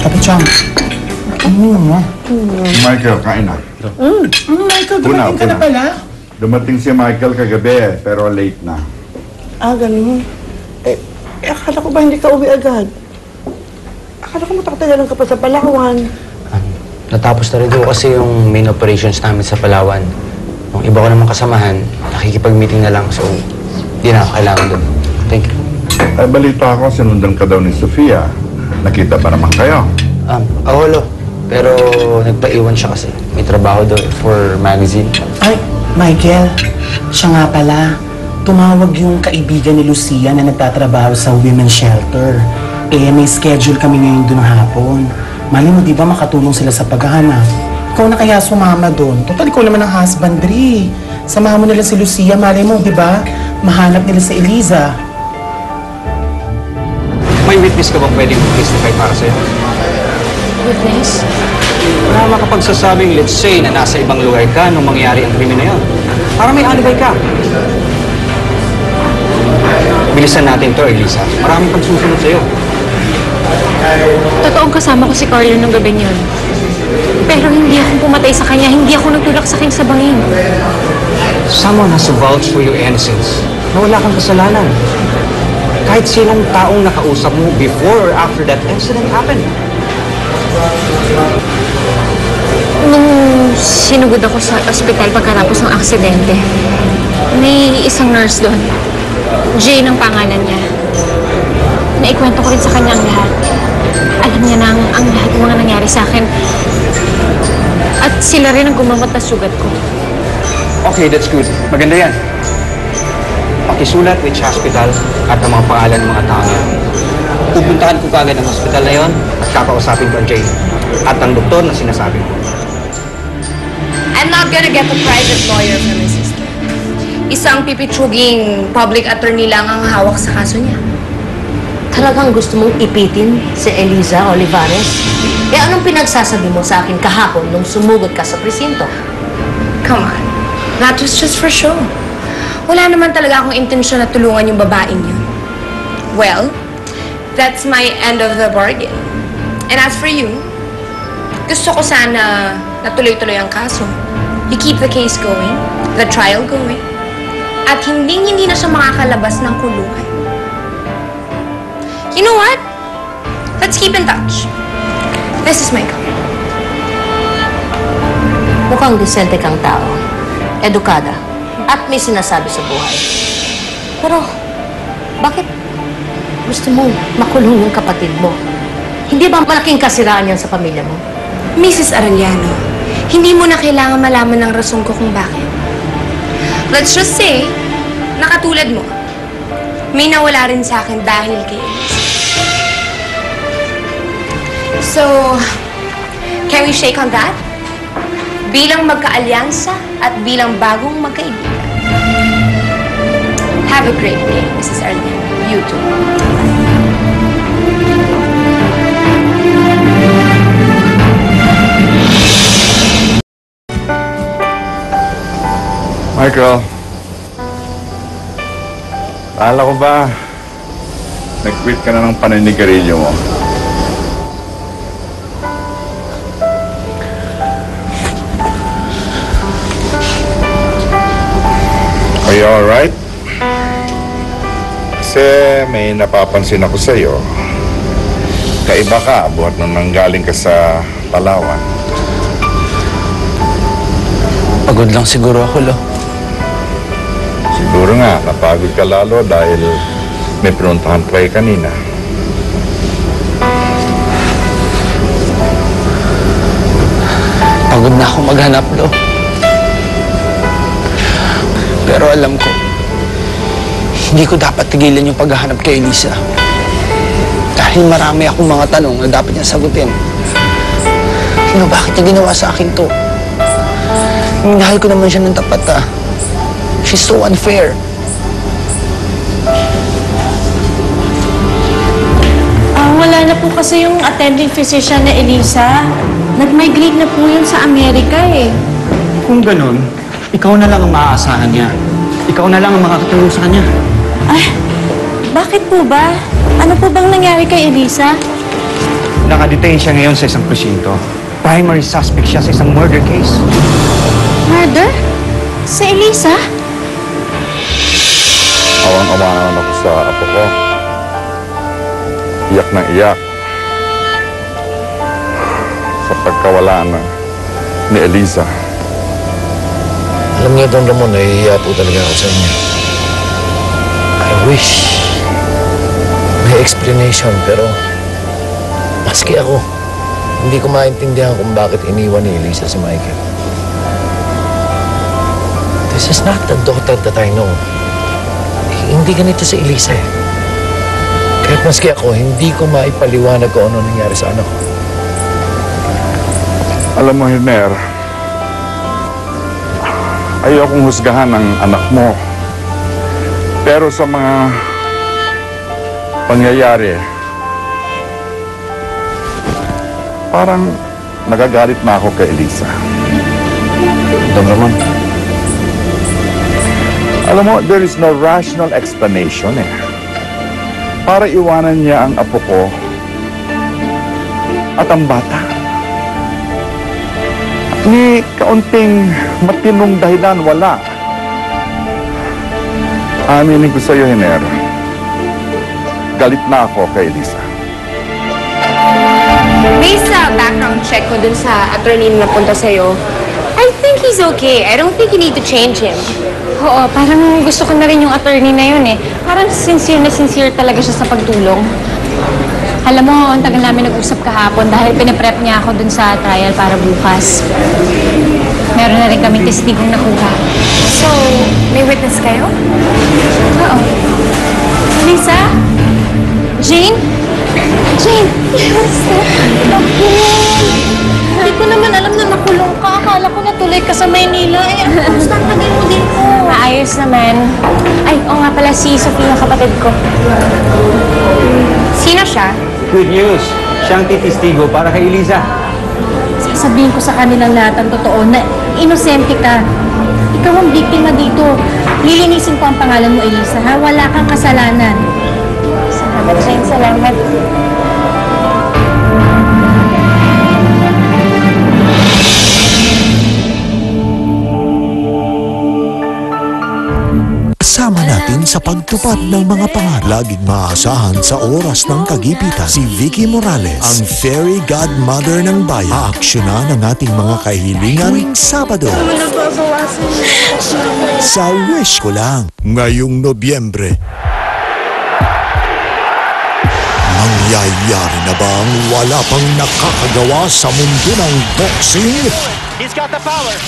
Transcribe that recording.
Kapichang. Ano mo? Michael, kain na. Mm, Michael, Una, dumating ka na pala? Dumating si Michael kagabi, pero late na. Ah, ganun. Eh, eh, akala ko ba hindi ka uwi agad? Akala ko matakatagalan ka pa sa Palawan. Um, natapos na rin kasi yung main operations namin sa Palawan. Yung iba ko namang kasamahan, nakikipag-meeting na lang. So, di na ako kailangan doon. Thank you. Ay, balita ko, sinundan ka daw ni Sofia. Nakita pa naman kayo. Um, aholo. Pero nagpaiwan siya kasi. May trabaho doon for magazine. Ay, Michael, siya nga pala. Tumawag yung kaibigan ni Lucia na nagtatrabaho sa women's shelter. Eh, may schedule kami ngayon doon hapon. Mali mo, di ba makatulong sila sa paghahanap? Ikaw na kaya sumama doon. Total, ikaw naman ang husbandry. Samahan mo nila si Lucia, mali mo, di ba? Mahanap nila si Eliza. Witness ka bang pwedeng testify para sa'yo? Witness? Wala makapagsasabing, let's say, na nasa ibang lugar ka nung mangyari ang krimen na yun. Para may alibay ka. Bilisan natin to, Elisa. Maraming pagsusunod sa'yo. Totoong kasama ko si Carlo nung gabi niyon. Pero hindi ako pumatay sa kanya, hindi ako nagtulak sa akin sa bangin. Someone has to vouch for your innocence na wala kang kasalanan. Kahit sinong taong nakausap mo before or after that incident happened. Nung sinugod ako sa ospital pagkatapos ng aksidente, may isang nurse doon. Jane ang pangalan niya. Naikwento ko rin sa kanya ang lahat. Alam niya na ang, ang lahat ng mga nangyari sa akin. At sila rin ang gumamot na sugat ko. Okay, that's good. Maganda yan. Pakisulat which hospital at ang mga pangalan ng mga tao niya. Pupuntahan ko kagad ang hospital na yon at kakausapin ko ang Jane at ang doktor na sinasabi ko. I'm not gonna get a private lawyer for my sister. Isang pipitsuging public attorney lang ang hawak sa kaso niya. Talagang gusto mong ipitin si Eliza Olivares? Eh anong pinagsasabi mo sa akin kahapon nung sumugod ka sa presinto? Come on. That was just for show. Wala naman talaga akong intensyon na tulungan yung babaeng yun. Well, that's my end of the bargain. And as for you, gusto ko sana natuloy-tuloy ang kaso. You keep the case going, the trial going, at hindi-hindi na siya makakalabas ng kulungan. You know what? Let's keep in touch. This is my car. Mukhang disente kang tao, edukada, at may sinasabi sa buhay. Pero, bakit gusto mo makulong yung kapatid mo? Hindi ba malaking kasiraan yan sa pamilya mo? Mrs. Arellano, hindi mo na kailangan malaman ng rason ko kung bakit. Let's just say, nakatulad mo, may nawala rin sa akin dahil kay Elisa. So, can we shake on that? Bilang magkaalyansa at bilang bagong magkaibigan. Have a great day, Mrs. Arellano. You too. Michael, akala ko ba nag-quit ka na ng paninigarilyo mo? Are you alright? Kasi may napapansin ako sa'yo. Kaiba ka, buhat nung nanggaling ka sa Palawan. Pagod lang siguro ako, Lo. Siguro nga, napagod ka lalo dahil may pinuntahan pa kayo kanina. Pagod na ako maghanap, Lo. Pero alam ko, hindi ko dapat tigilan yung paghahanap kay Elisa. Dahil marami akong mga tanong na dapat niya sagutin. Ano, bakit niya ginawa sa akin to? Minahal ko naman siya ng tapat, ah. She's so unfair. Ah, wala na po kasi yung attending physician na Elisa. Nag-migrate na po yun sa Amerika eh. Kung ganun, ikaw na lang ang maaasahan niya. Ikaw na lang ang makakatulong sa kanya. Ay, bakit po ba? Ano po bang nangyari kay Elisa? Nakadetain siya ngayon sa isang presinto. Primary suspect siya sa isang murder case. Murder? Si Elisa? Awang-awa naman ako sa apo ko. Iyak na iyak. Sa pagkawala na ni Eliza. Alam niyo, Don Ramon, nahihiya po talaga ako sa inyo. I wish may explanation, pero maski ako, hindi ko maintindihan kung bakit iniwan ni Elisa si Michael. This is not the daughter that I know. Hindi ganito si Elisa eh. Kahit maski ako, hindi ko maipaliwanag kung ano nangyari sa anak ko. Alam mo, Hiner, ayokong husgahan ang anak mo. Pero sa mga pangyayari, parang nagagalit na ako kay Elisa. Don Ramon, Alam mo, there is no rational explanation eh. Para iwanan niya ang apo ko at ang bata. Ni kaunting matinong dahilan, wala. Aminin ko sa iyo, Hiner. Galit na ako kay Elisa. Based sa background check ko dun sa attorney na napunta sa'yo, I think he's okay. I don't think you need to change him. Oo, parang gusto ko na rin yung attorney na yun eh. Parang sincere na sincere talaga siya sa pagtulong. Alam mo, ang tagal namin nag-usap kahapon dahil piniprep niya ako dun sa trial para bukas. Meron na rin kaming testigong nakuha. So, may witness kayo? Oo. Lisa? Jane? Jane? Hindi ko naman alam na nakulong ka. Akala ko natuloy ka sa Maynila. Eh, kamusta ang tagal mo din po? Maayos naman. Ay, oo nga pala si Sophie yung kapatid ko. Sino siya? Good news! Siyang titistigo para kay Elisa. Sasabihin ko sa kanilang lahat ang totoo na inosente ka. Ikaw ang biktima dito. Lilinisin ko ang pangalan mo, Elisa, ha? Wala kang kasalanan. Salamat, Jane. Salamat. Natin sa pagtupad ng mga pangarap. Laging maaasahan sa oras ng kagipitan si Vicky Morales, ang fairy godmother ng bayan. Aaksyonan ang ating mga kahilingan tuwing Sabado. Sa Wish Ko Lang, ngayong Nobyembre. Mangyayari na ba ang wala pang nakakagawa sa mundo ng boxing? He's got the power!